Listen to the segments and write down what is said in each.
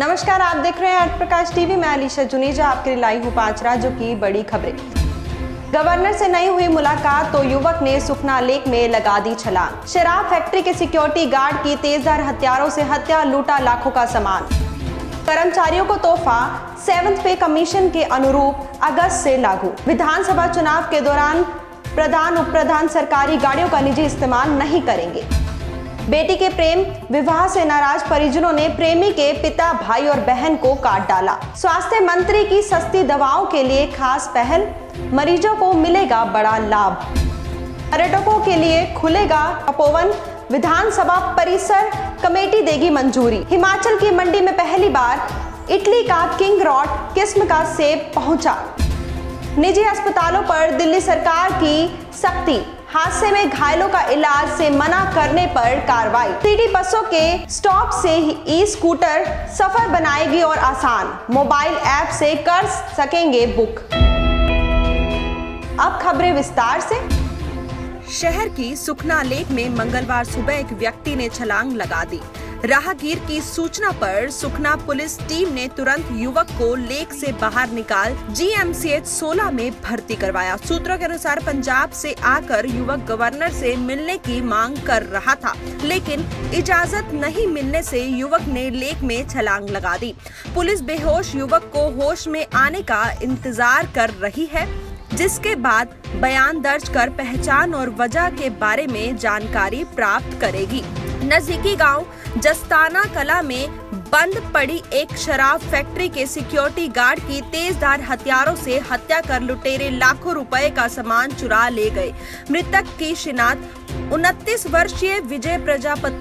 नमस्कार, आप देख रहे हैं अर्थ प्रकाश टीवी। मैं अलीशा जुनेजा, आपके लिए लाई हूँ पाँच राज्यों की बड़ी खबरें। गवर्नर से नहीं हुई मुलाकात तो युवक ने सुखना लेक में लगा दी छलांग। शराब फैक्ट्री के सिक्योरिटी गार्ड की तेजधार हथियारों से हत्या, लूटा लाखों का सामान। कर्मचारियों को तोहफा, सेवंथ पे कमीशन के अनुरूप अगस्त से लागू। विधानसभा चुनाव के दौरान प्रधान उप प्रधान सरकारी गाड़ियों का निजी इस्तेमाल नहीं करेंगे। बेटी के प्रेम, विवाह से नाराज़ परिजनों ने प्रेमी के पिता, भाई और बहन को काट डाला। स्वास्थ्य मंत्री की सस्ती दवाओं के लिए खास पहल, मरीजों को मिलेगा बड़ा लाभ। पर्यटकों के लिए खुलेगा तपोवन, विधानसभा परिसर, कमेटी देगी मंजूरी। हिमाचल की मंडी में पहली बार इटली का किंग रॉड किस्म का सेब पहुँचा। निजी अस्पतालों पर दिल्ली सरकार की सख्ती हादसे में घायलों का इलाज से मना करने पर कार्रवाई। सिटी बसों के स्टॉप से ई स्कूटर सफ़र बनाएगी और आसान। मोबाइल ऐप से कर सकेंगे बुक। अब खबरें विस्तार से। शहर की सुखना लेक में मंगलवार सुबह एक व्यक्ति ने छलांग लगा दी। राहगीर की सूचना पर सुखना पुलिस टीम ने तुरंत युवक को लेक से बाहर निकाल जीएमसीएच 16 में भर्ती करवाया। सूत्रों के अनुसार पंजाब से आकर युवक गवर्नर से मिलने की मांग कर रहा था, लेकिन इजाज़त नहीं मिलने से युवक ने लेक में छलांग लगा दी। पुलिस बेहोश युवक को होश में आने का इंतज़ार कर रही है। जिसके बाद बयान दर्ज कर पहचान और वजह के बारे में जानकारी प्राप्त करेगी। नजदीकी गाँव जस्ताना कला में बंद पड़ी एक शराब फैक्ट्री के सिक्योरिटी गार्ड की तेज तेजधार हथियारों से हत्या कर लुटेरे लाखों रुपए का सामान चुरा ले गए। मृतक की शिनाख्त उनतीस वर्षीय विजय प्रजापत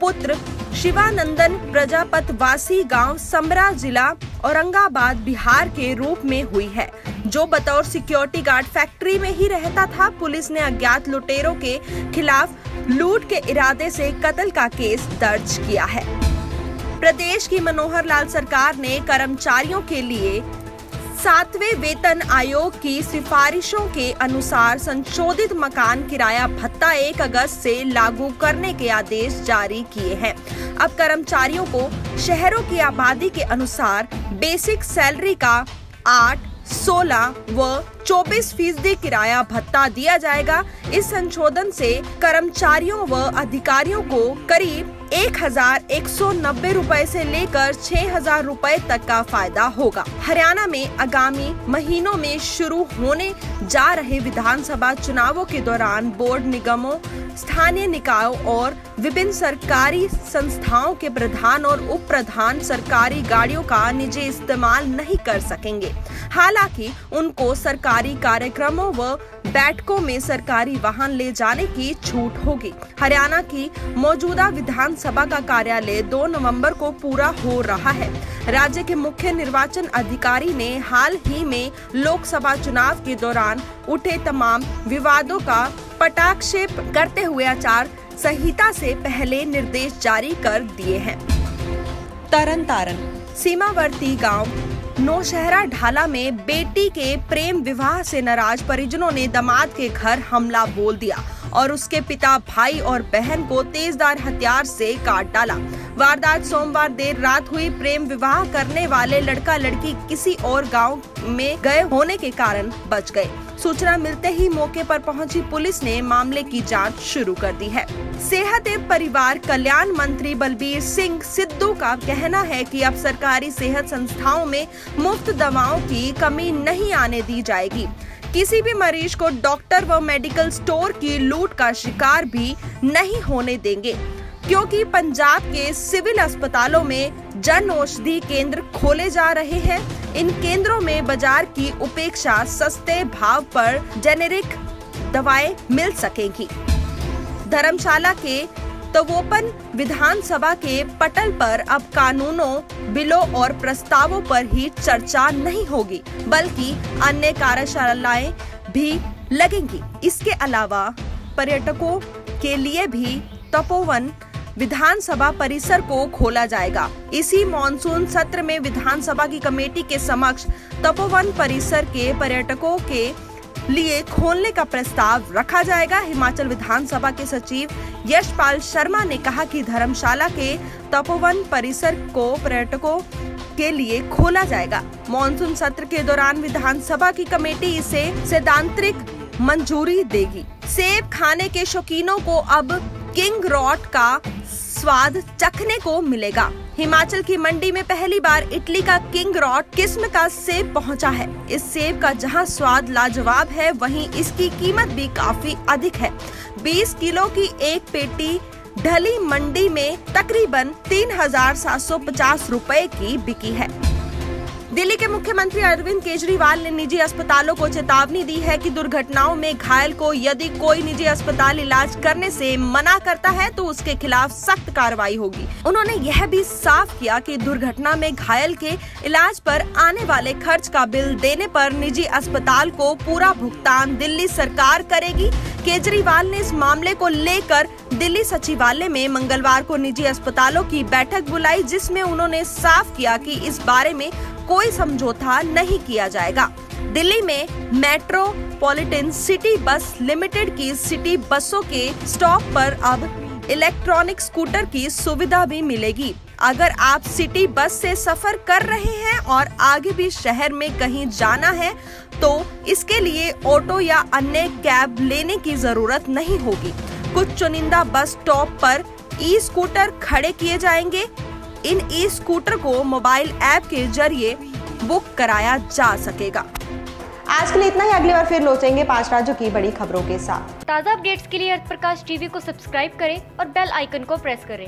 पुत्र शिवानंदन प्रजापत वासी गाँव समरा जिला औरंगाबाद, बिहार के रूप में हुई है, जो बतौर सिक्योरिटी गार्ड फैक्ट्री में ही रहता था। पुलिस ने अज्ञात लुटेरों के खिलाफ लूट के इरादे से कत्ल का केस दर्ज किया है। प्रदेश की मनोहर लाल सरकार ने कर्मचारियों के लिए सातवें वेतन आयोग की सिफारिशों के अनुसार संशोधित मकान किराया भत्ता एक अगस्त से लागू करने के आदेश जारी किए हैं। अब कर्मचारियों को शहरों की आबादी के अनुसार बेसिक सैलरी का आठ, सोलह व 24 फ़ीसदी किराया भत्ता दिया जाएगा। इस संशोधन से कर्मचारियों व अधिकारियों को करीब एक हज़ार एक सौ नब्बे रूपए ऐसी लेकर छह हज़ार रूपए तक का फ़ायदा होगा। हरियाणा में आगामी महीनों में शुरू होने जा रहे विधानसभा चुनावों के दौरान बोर्ड निगमों, स्थानीय निकायों और विभिन्न सरकारी संस्थाओं के प्रधान और उप प्रधान सरकारी गाड़ियों का निजी इस्तेमाल नहीं कर सकेंगे। हालाँकि उनको सरकारी कार्यक्रमों व बैठकों में सरकारी वाहन ले जाने की छूट होगी। हरियाणा की मौजूदा विधानसभा का कार्यालय 2 नवंबर को पूरा हो रहा है। राज्य के मुख्य निर्वाचन अधिकारी ने हाल ही में लोकसभा चुनाव के दौरान उठे तमाम विवादों का पटाक्षेप करते हुए आचार संहिता से पहले निर्देश जारी कर दिए हैं। तरन तारन सीमावर्ती गाँव नौशहरा ढाला में बेटी के प्रेम विवाह से नाराज़ परिजनों ने दामाद के घर हमला बोल दिया। और उसके पिता भाई और बहन को तेजदार हथियार से काट डाला। वारदात सोमवार देर रात हुई। प्रेम विवाह करने वाले लड़का लड़की किसी और गाँव में गए होने के कारण बच गए। सूचना मिलते ही मौके पर पहुँची पुलिस ने मामले की जाँच शुरू कर दी है। सेहत एवं परिवार कल्याण मंत्री बलबीर सिंह सिद्धू का कहना है कि अब सरकारी सेहत संस्थाओं में मुफ़्त दवाओं की कमी नहीं आने दी जाएगी। किसी भी मरीज़ को डॉक्टर व मेडिकल स्टोर की लूट का शिकार भी नहीं होने देंगे, क्योंकि पंजाब के सिविल अस्पतालों में जन औषधि केंद्र खोले जा रहे हैं। इन केंद्रों में बाज़ार की उपेक्षा सस्ते भाव पर जेनेरिक दवाएँ मिल सकेंगी। धर्मशाला के तवोपन विधानसभा के पटल पर अब कानूनों, बिलों और प्रस्तावों पर ही चर्चा नहीं होगी, बल्कि अन्य कार्यशालाएँ भी लगेंगी। इसके अलावा पर्यटकों के लिए भी तपोवन विधानसभा परिसर को खोला जाएगा। इसी मॉनसून सत्र में विधानसभा की कमेटी के समक्ष तपोवन परिसर के पर्यटकों के लिए खोलने का प्रस्ताव रखा जाएगा। हिमाचल विधानसभा के सचिव यशपाल शर्मा ने कहा कि धर्मशाला के तपोवन परिसर को पर्यटकों के लिए खोला जाएगा। मानसून सत्र के दौरान विधानसभा की कमेटी इसे सैद्धांतिक मंजूरी देगी। सेब खाने के शौकीनों को अब किंग रॉट का स्वाद चखने को मिलेगा। हिमाचल की मंडी में पहली बार इटली का किंग रॉट किस्म का सेब पहुँचा है। इस सेब का जहाँ स्वाद लाजवाब है, वहीं इसकी कीमत भी काफ़ी अधिक है। 20 किलो की एक पेटी ढली मंडी में तकरीबन तीन हज़ार सात सौ पचास रूपए की बिकी है। दिल्ली के मुख्यमंत्री अरविंद केजरीवाल ने निजी अस्पतालों को चेतावनी दी है कि दुर्घटनाओं में घायल को यदि कोई निजी अस्पताल इलाज करने से मना करता है तो उसके खिलाफ सख्त कार्रवाई होगी। उन्होंने यह भी साफ़ किया कि दुर्घटना में घायल के इलाज पर आने वाले खर्च का बिल देने पर निजी अस्पताल को पूरा भुगतान दिल्ली सरकार करेगी। केजरीवाल ने इस मामले को लेकर दिल्ली सचिवालय में मंगलवार को निजी अस्पतालों की बैठक बुलाई, जिसमें उन्होंने साफ़ किया कि इस बारे में कोई समझौता नहीं किया जाएगा। दिल्ली में मेट्रोपॉलिटन सिटी बस लिमिटेड की सिटी बसों के स्टॉप पर अब इलेक्ट्रॉनिक स्कूटर की सुविधा भी मिलेगी। अगर आप सिटी बस से सफ़र कर रहे हैं और आगे भी शहर में कहीं जाना है तो इसके लिए ऑटो या अन्य कैब लेने की ज़रूरत नहीं होगी। कुछ चुनिंदा बस स्टॉप पर ई स्कूटर खड़े किए जाएँगे। इन ई स्कूटर को मोबाइल ऐप के ज़रिए बुक कराया जा सकेगा। आज के लिए इतना ही। अगली बार फिर लोचेंगे पाँच राज्यों की बड़ी खबरों के साथ। ताज़ा अपडेट्स के लिए अर्थ प्रकाश टीवी को सब्सक्राइब करें और बेल आइकन को प्रेस करें।